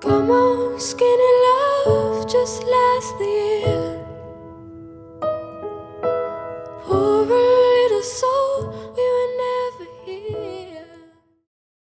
Come on, skinny love, just last the year.